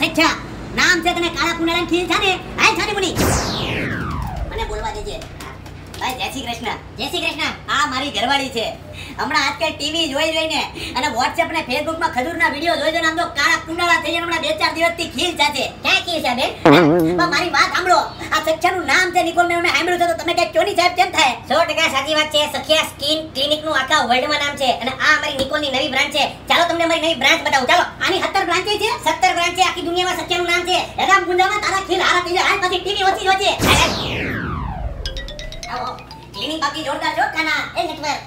સચ્છા નામ છે તને કાળા કુંડાળા ખીલ છે ને? હાલ છાની મુની. મને બોલવા દેજે. ભાઈ, જય શ્રી કૃષ્ણ. જય શ્રી કૃષ્ણ. આ મારી ઘરવાળી છે. હમણાં આજકાલ ટીવી જોઈ જોઈને અને વોટ્સએપ ને ફેસબુકમાં ખજૂરના વીડિયો જોઈ જોઈને આમ તો કાળા કુંડાળા થઈ હમણાં બે ચાર દિવસથી ખીલ જાતે ક્યાં ખીલ છે બેન? મારી વાત સાંભળો. આ સચ્છાનું નામ છે નિકોલ મેં સાંભળ્યું છે, તો તમે કઈ ચોની સાહેબ કેમ થાય? સો ટકા સાચી વાત છે. સખિયા સ્કિન ક્લિનિકનું આખા વર્લ્ડમાં નામ છે અને આ અમારી નિકોલની નવી બ્રાન્ચ છે. ચાલો તમને અમારી નવી બ્રાન્ચ બતાવું. ચાલો, આની 17 બ્રાન્ચ છે? સત્તર બ્રાન્ચ છે આખી દુનિયામાં સખિયાનું નામ છે. એના ગુંડામાં તારા ખીલ હારા થઈ જાય. પછી ટીવી ઓછી આવો. ક્લિનિક બાકી જોરદાર જો, કાના. એ નેટવર્ક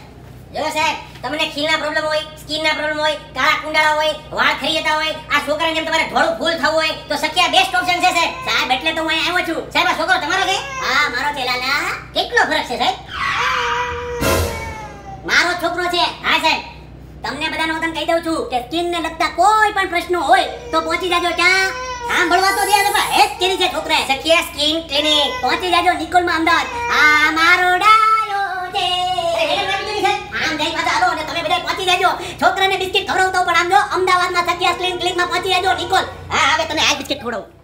જો સાહેબ, તમને ખીલના પ્રોબ્લેમ હોય, સ્કિનના પ્રોબ્લેમ હોય, કાળા કુંડાળા હોય, વાળ ખરી જતા હોય, આ છોકરાને જેમ તમારે ધોળું ફૂલ થવું હોય, તો સખિયા બેસ્ટ ઓપ્શન છે સાહેબ. સાહેબ, એટલે તો હું અહીંયા આવ્યો છું. સાહેબ, આ છોકરો તમારો છે? હા કેટલો ફરક છે સાહેબ? મારો છોકરો છે. હા, સાહેબ. તમને બધાને હું તમને કહી દઉં છું કે સ્કિન ને લગતા કોઈ પણ પ્રશ્નો હોય તો પહોંચી જાજો ત્યાં સાંભળવા તો દે તો હેસ કેરી છે છોકરા. Sakhiya skin clinic. પહોંચી જાજો નિકોલમાં અમદાવાદ. આ મારો ડાયો છે. આમ જઈ પાછા હાલો અને તમે બધા પહોંચી જાજો. છોકરાને બિસ્કિટ ખવડાવતો પણ આમ જો. અમદાવાદમાં સત્યા સ્ક્રીન ક્લિનિકમાં પહોંચી જાજો નિકોલ. હા, હવે તને આ બિસ્કિટ ખવડાવું.